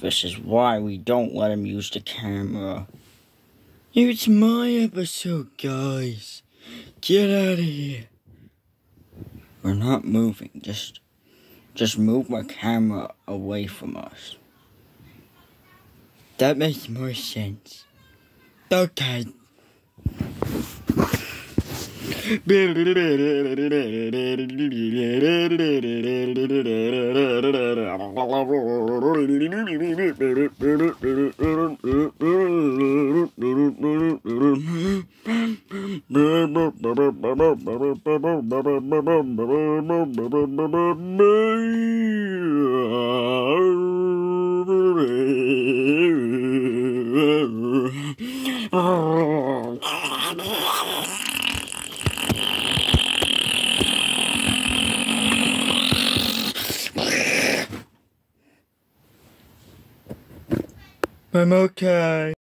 This is why we don't let him use the camera. It's my episode, guys. Get out of here. We're not moving. Just just move my camera away from us. That makes more sense. Okay. I'm okay.